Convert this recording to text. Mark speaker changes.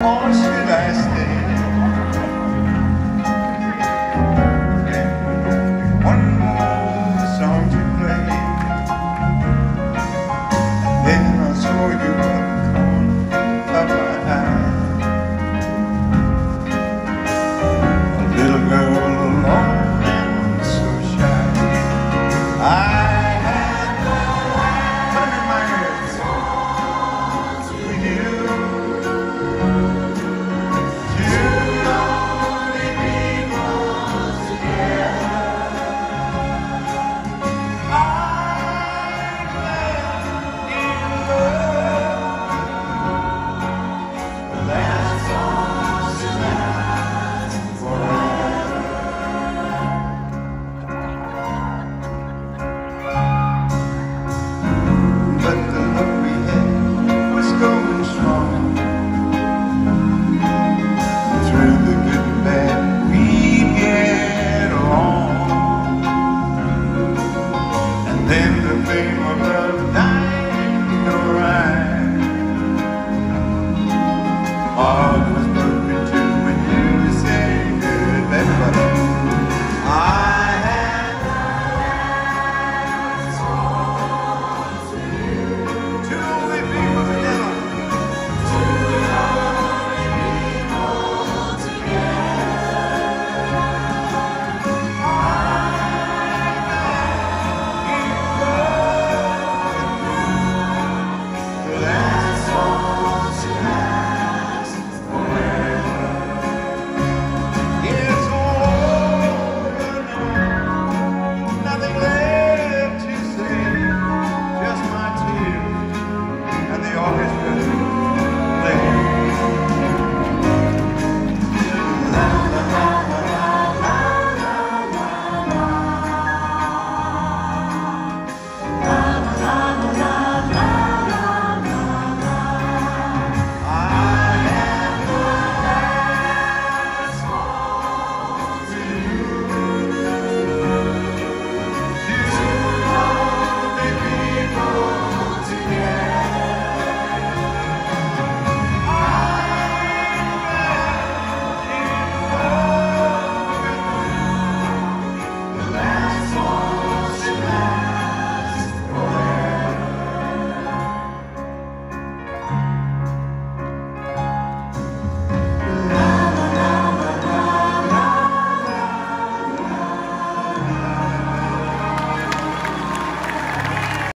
Speaker 1: Or